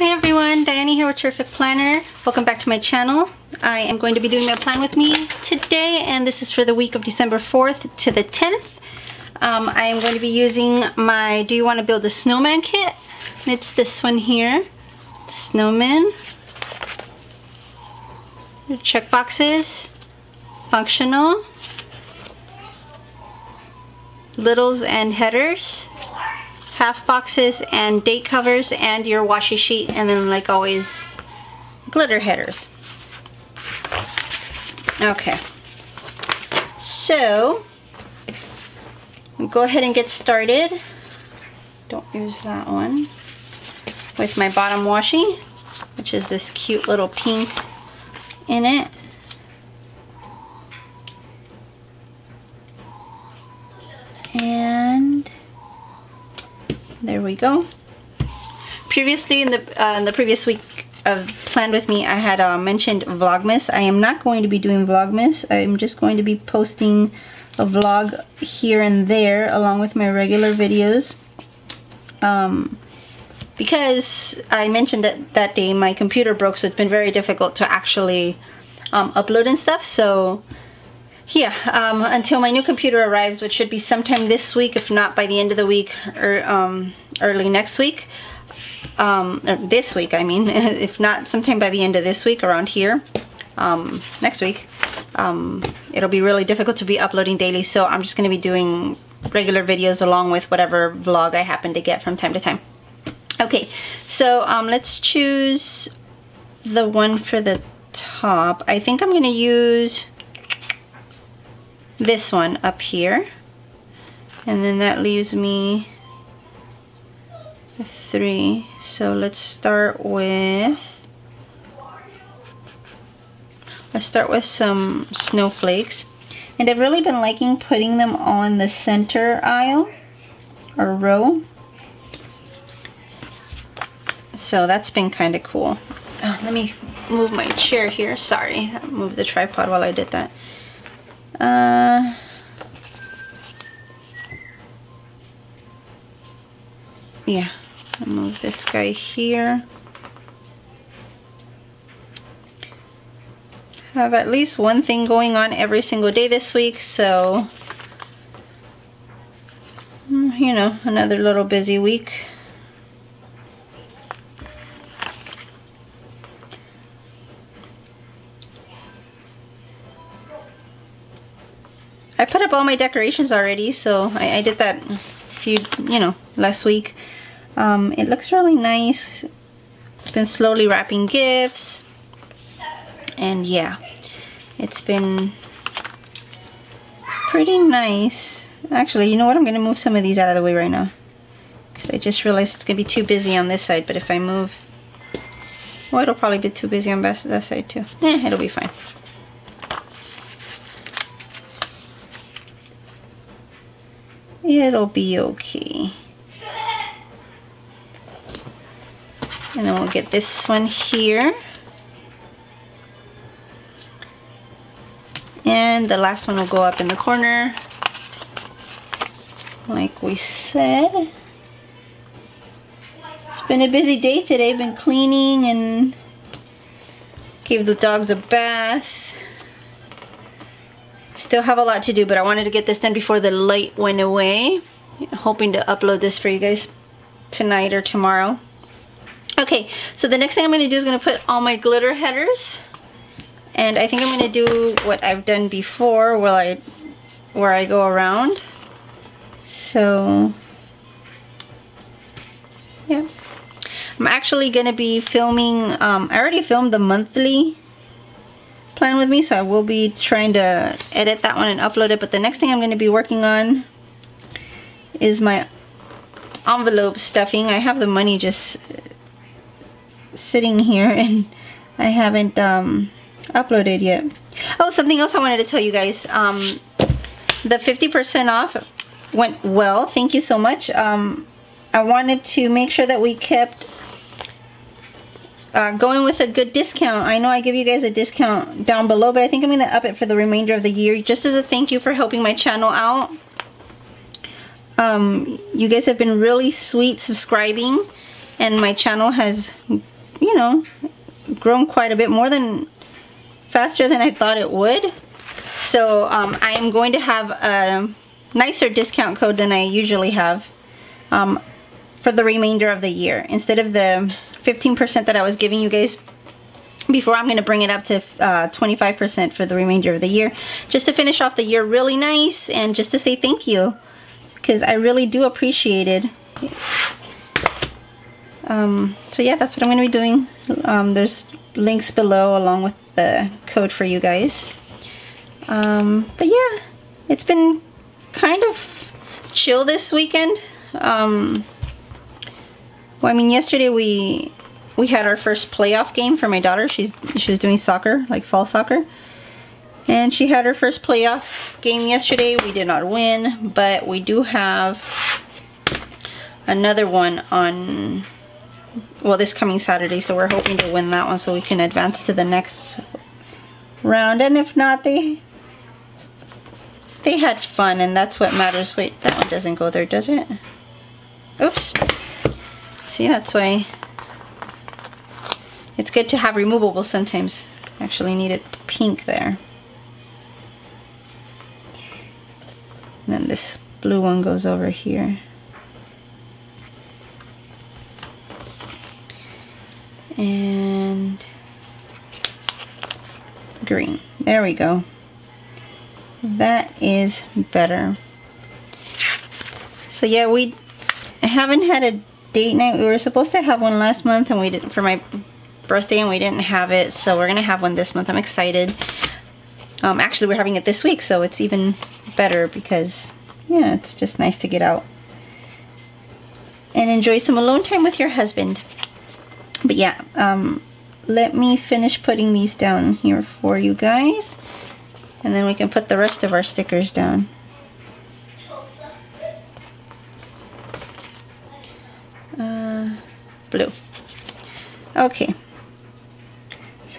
Hi everyone, Diane here with Terrific Planner. Welcome back to my channel. I am going to be doing my plan with me today and this is for the week of December 4th to the 10th. Um, I am going to be using my Do You Want to Build a Snowman kit. It's this one here, the snowman. Check boxes, functional, littles and headers half boxes and date covers and your washi sheet and then like always glitter headers. Okay, so go ahead and get started. Don't use that one. With my bottom washi, which is this cute little pink in it. And there we go. Previously, in the, uh, in the previous week of Planned With Me, I had uh, mentioned Vlogmas. I am not going to be doing Vlogmas. I'm just going to be posting a vlog here and there along with my regular videos. Um, because I mentioned that that day my computer broke, so it's been very difficult to actually um, upload and stuff. So yeah, um, until my new computer arrives, which should be sometime this week, if not by the end of the week or um, early next week. Um, this week, I mean, if not sometime by the end of this week around here, um, next week, um, it'll be really difficult to be uploading daily. So I'm just going to be doing regular videos along with whatever vlog I happen to get from time to time. Okay, so um, let's choose the one for the top. I think I'm going to use this one up here. And then that leaves me three. So let's start with, let's start with some snowflakes. And I've really been liking putting them on the center aisle or row. So that's been kind of cool. Oh, let me move my chair here. Sorry, I moved the tripod while I did that. Uh, yeah, I'll move this guy here. Have at least one thing going on every single day this week, so mm, you know, another little busy week. I put up all my decorations already, so I, I did that a few, you know, last week. Um, it looks really nice. Been slowly wrapping gifts. And yeah, it's been pretty nice. Actually, you know what? I'm going to move some of these out of the way right now. Because I just realized it's going to be too busy on this side. But if I move... Well, it'll probably be too busy on that side too. Eh, it'll be fine. It'll be okay. And then we'll get this one here. And the last one will go up in the corner. Like we said. It's been a busy day today. Been cleaning and gave the dogs a bath. Still have a lot to do, but I wanted to get this done before the light went away. Hoping to upload this for you guys tonight or tomorrow. Okay, so the next thing I'm going to do is going to put all my glitter headers. And I think I'm going to do what I've done before where I, where I go around. So, yeah. I'm actually going to be filming, um, I already filmed the monthly plan with me so I will be trying to edit that one and upload it. But the next thing I'm going to be working on is my envelope stuffing. I have the money just sitting here and I haven't um, uploaded yet. Oh something else I wanted to tell you guys. Um, the 50% off went well. Thank you so much. Um, I wanted to make sure that we kept uh, going with a good discount. I know I give you guys a discount down below, but I think I'm going to up it for the remainder of the year just as a thank you for helping my channel out. Um, you guys have been really sweet subscribing and my channel has, you know, grown quite a bit more than faster than I thought it would. So um, I am going to have a nicer discount code than I usually have um, for the remainder of the year. Instead of the 15% that I was giving you guys before I'm going to bring it up to 25% uh, for the remainder of the year just to finish off the year really nice and just to say thank you because I really do appreciate it. Um, so yeah that's what I'm going to be doing. Um, there's links below along with the code for you guys. Um, but yeah it's been kind of chill this weekend. Um, well I mean yesterday we we had our first playoff game for my daughter. She's she was doing soccer, like fall soccer. And she had her first playoff game yesterday. We did not win, but we do have another one on well this coming Saturday, so we're hoping to win that one so we can advance to the next round. And if not, they they had fun and that's what matters. Wait, that one doesn't go there, does it? Oops. See, that's why it's good to have removable sometimes. Actually need it pink there. And then this blue one goes over here. And green. There we go. That is better. So yeah, we haven't had a date night. We were supposed to have one last month and we didn't for my birthday and we didn't have it so we're gonna have one this month. I'm excited. Um, actually we're having it this week so it's even better because yeah it's just nice to get out and enjoy some alone time with your husband. But yeah um, let me finish putting these down here for you guys and then we can put the rest of our stickers down blue okay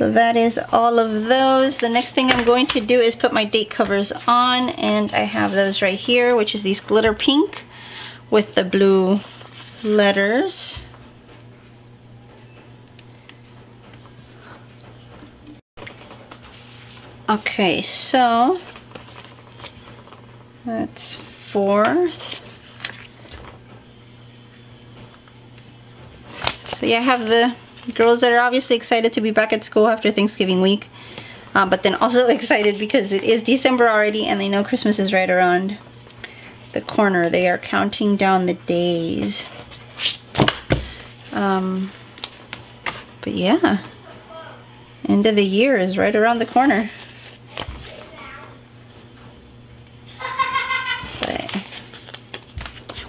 so that is all of those. The next thing I'm going to do is put my date covers on and I have those right here, which is these glitter pink with the blue letters. Okay, so that's fourth. So yeah, I have the girls that are obviously excited to be back at school after Thanksgiving week. Uh, but then also excited because it is December already and they know Christmas is right around the corner. They are counting down the days. Um, but yeah, end of the year is right around the corner.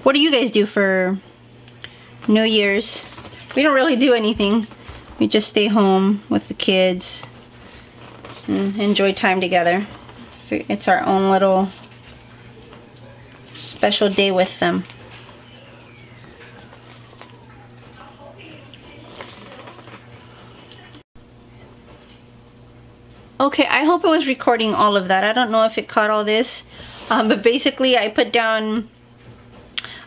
What do you guys do for New Year's? We don't really do anything. We just stay home with the kids and enjoy time together. It's our own little special day with them. Okay, I hope it was recording all of that. I don't know if it caught all this, um, but basically I put down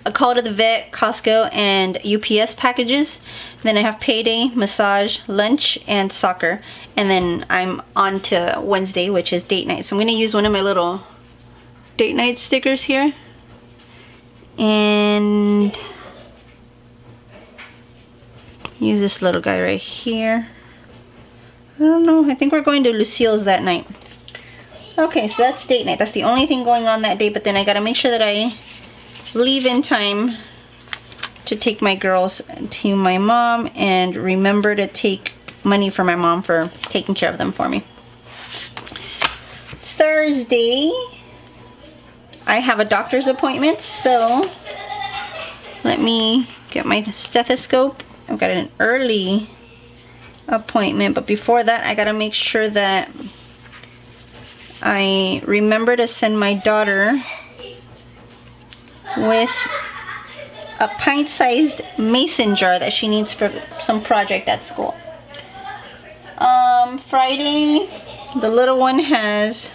a call to the vet, Costco, and UPS packages. Then I have payday, massage, lunch, and soccer. And then I'm on to Wednesday, which is date night. So I'm going to use one of my little date night stickers here. And use this little guy right here. I don't know. I think we're going to Lucille's that night. Okay, so that's date night. That's the only thing going on that day. But then I got to make sure that I leave in time to take my girls to my mom and remember to take money for my mom for taking care of them for me. Thursday, I have a doctor's appointment, so let me get my stethoscope. I've got an early appointment, but before that, I gotta make sure that I remember to send my daughter with a pint-sized mason jar that she needs for some project at school. Um, Friday, the little one has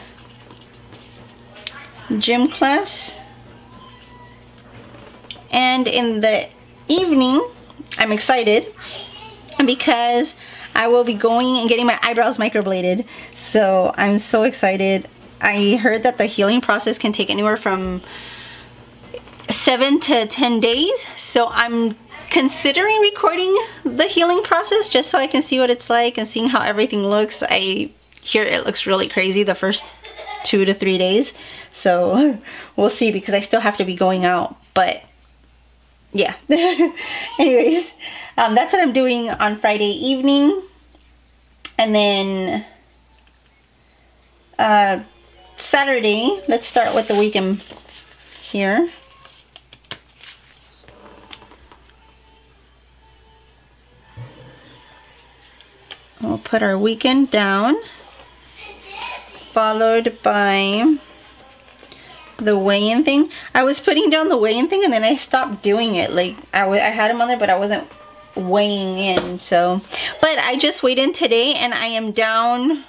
gym class. And in the evening, I'm excited because I will be going and getting my eyebrows microbladed. So I'm so excited. I heard that the healing process can take anywhere from seven to 10 days. So I'm considering recording the healing process just so I can see what it's like and seeing how everything looks. I hear it looks really crazy the first two to three days. So we'll see because I still have to be going out. But yeah. Anyways, um, that's what I'm doing on Friday evening. And then uh, Saturday, let's start with the weekend here. We'll put our weekend down, followed by the weigh-in thing. I was putting down the weigh-in thing and then I stopped doing it. Like, I, I had them on there, but I wasn't weighing in, so. But I just weighed in today and I am down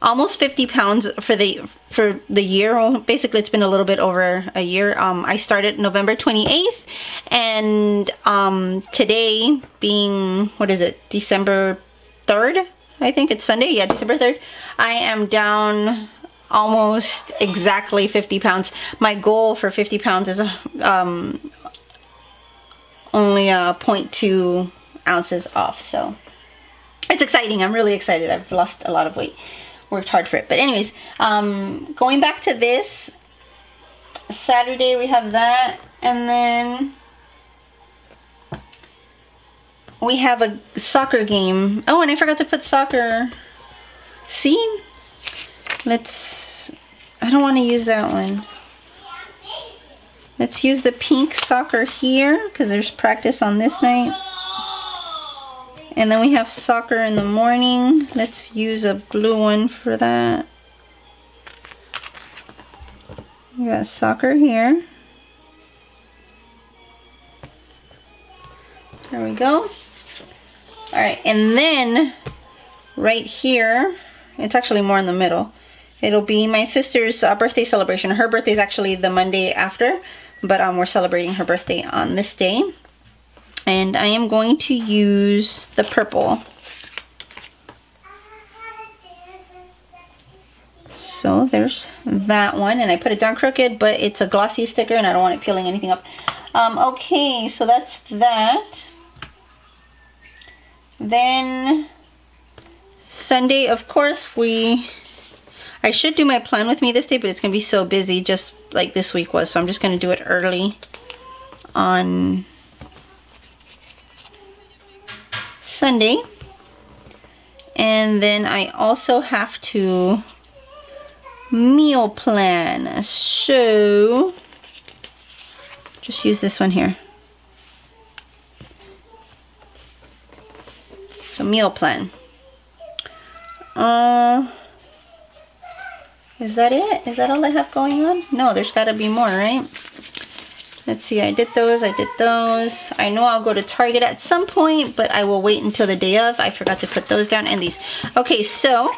almost 50 pounds for the for the year well, basically it's been a little bit over a year um i started november 28th and um today being what is it december 3rd i think it's sunday. Yeah december 3rd i am down almost exactly 50 pounds. My goal for 50 pounds is um only uh 0.2 ounces off so it's exciting. I'm really excited. I've lost a lot of weight. Worked hard for it. But anyways, um, going back to this, Saturday we have that, and then we have a soccer game. Oh, and I forgot to put soccer. See? Let's, I don't want to use that one. Let's use the pink soccer here, because there's practice on this night. And then we have soccer in the morning. Let's use a blue one for that. We got soccer here. There we go. All right, and then right here, it's actually more in the middle. It'll be my sister's uh, birthday celebration. Her birthday is actually the Monday after, but um, we're celebrating her birthday on this day and I am going to use the purple. So there's that one and I put it down crooked but it's a glossy sticker and I don't want it peeling anything up. Um, okay, so that's that. Then Sunday, of course, we I should do my plan with me this day, but it's going to be so busy just like this week was. So I'm just going to do it early on Sunday. And then I also have to meal plan. So, just use this one here. So meal plan. Uh, is that it? Is that all I have going on? No, there's got to be more, right? Let's see, I did those, I did those. I know I'll go to Target at some point, but I will wait until the day of. I forgot to put those down and these. Okay, so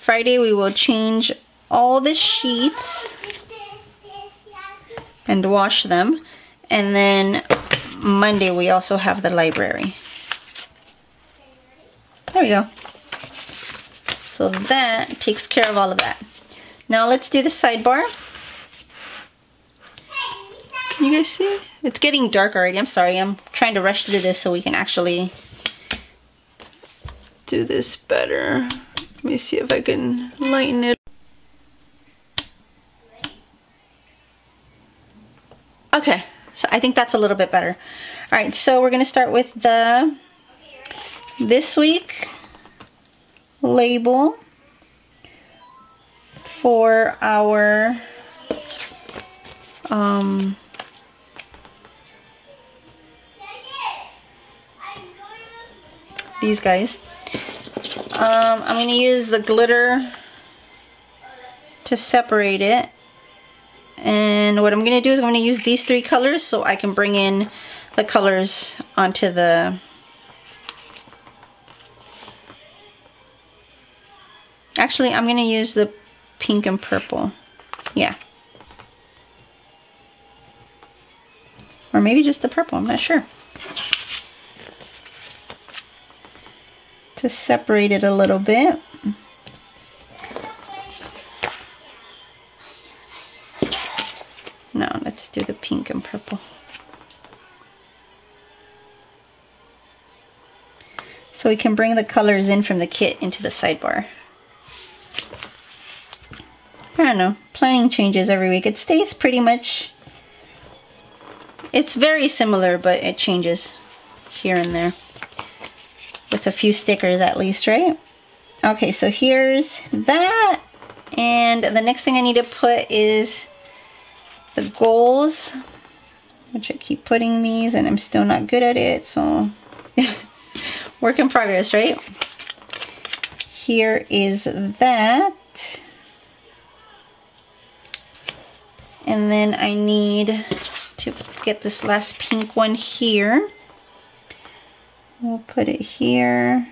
Friday we will change all the sheets and wash them. And then Monday we also have the library. There we go. So that takes care of all of that. Now let's do the sidebar. Can you guys see? It's getting dark already. I'm sorry. I'm trying to rush through this so we can actually do this better. Let me see if I can lighten it. Okay, so I think that's a little bit better. All right, so we're gonna start with the this week label for our um, these guys. Um, I'm going to use the glitter to separate it. And what I'm going to do is I'm going to use these three colors so I can bring in the colors onto the Actually, I'm going to use the pink and purple. Yeah. Or maybe just the purple, I'm not sure. To separate it a little bit. Pink and purple. So we can bring the colors in from the kit into the sidebar. I don't know, planning changes every week. It stays pretty much, it's very similar, but it changes here and there. With a few stickers at least, right? Okay, so here's that. And the next thing I need to put is the goals, which I keep putting these and I'm still not good at it, so work in progress, right? Here is that. And then I need to get this last pink one here. We'll put it here.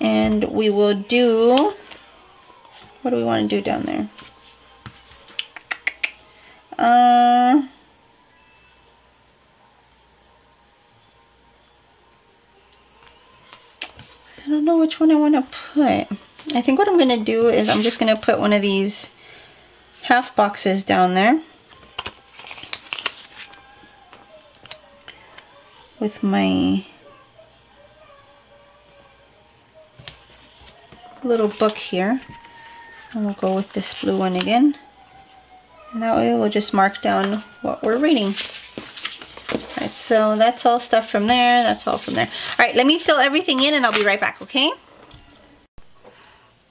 And we will do, what do we want to do down there? Uh, I don't know which one I want to put. I think what I'm going to do is I'm just going to put one of these half boxes down there. With my little book here. And we'll go with this blue one again. And that way we'll just mark down what we're reading. Right, so that's all stuff from there. That's all from there. All right, let me fill everything in and I'll be right back, okay?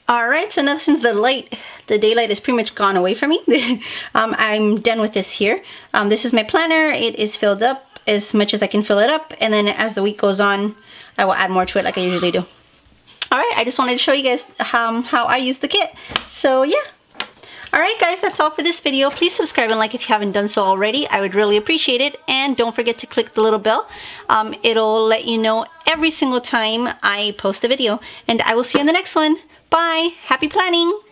All right, so now since the light, the daylight is pretty much gone away from me, um, I'm done with this here. Um, this is my planner. It is filled up as much as I can fill it up. And then as the week goes on, I will add more to it like I usually do. All right, I just wanted to show you guys um, how I use the kit. So yeah, Alright guys, that's all for this video. Please subscribe and like if you haven't done so already. I would really appreciate it. And don't forget to click the little bell. Um, it'll let you know every single time I post a video. And I will see you in the next one. Bye! Happy planning!